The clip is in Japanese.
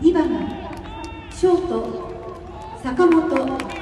2番ショート坂本